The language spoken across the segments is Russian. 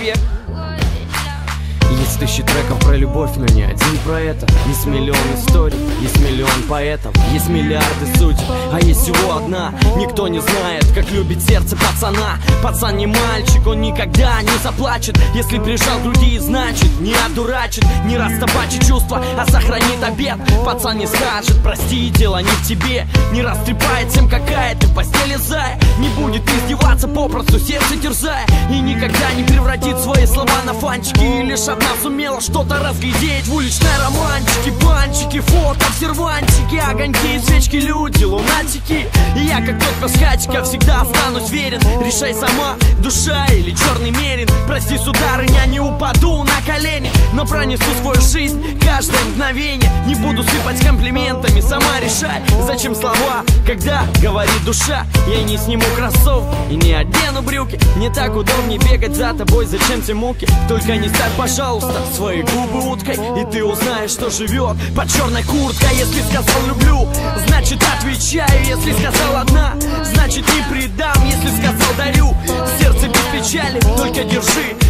век есть тысячи треков про любовь, но не один про это. Есть миллион историй, есть миллион поэтов Есть миллиарды судеб, а есть всего одна Никто не знает, как любит сердце пацана. Пацан не мальчик, он никогда не заплачет. Если прижал груди, значит не одурачит. Не растопачит чувства, а сохранит обед. Пацан не скажет, прости, дело не в тебе. Не растрепает всем, какая ты в постели зая. Не будет издеваться, попросту сердце терзая И никогда не превратит свои слова на фанчики И лишь одна сумела что-то разглядеть В уличной романтике, банчики, фото, сервантики Огоньки, свечки, люди, лунатики. И я, как тот пасхатика, всегда останусь верен. Решай сама, душа или черный мерин. Прости, сударыня, не упаду Но пронесу свою жизнь каждое мгновение. Не буду сыпать комплиментами, сама решай Зачем слова, когда говорит душа. Я не сниму кроссовки и не одену брюки. Не так удобнее бегать за тобой, зачем те муки? Только не ставь, пожалуйста, свои губы уткой И ты узнаешь, что живет под черной курткой. Если сказал люблю, значит отвечаю. Если сказал одна, значит не предам. Если сказал дарю, сердце без печали Только держи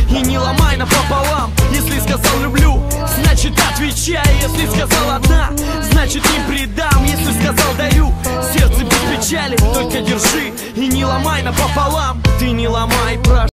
сказал люблю, значит отвечаю Если сказал одна, значит не предам Если сказал дарю, сердце без печали Только держи и не ломай напополам. Ты не ломай, прошу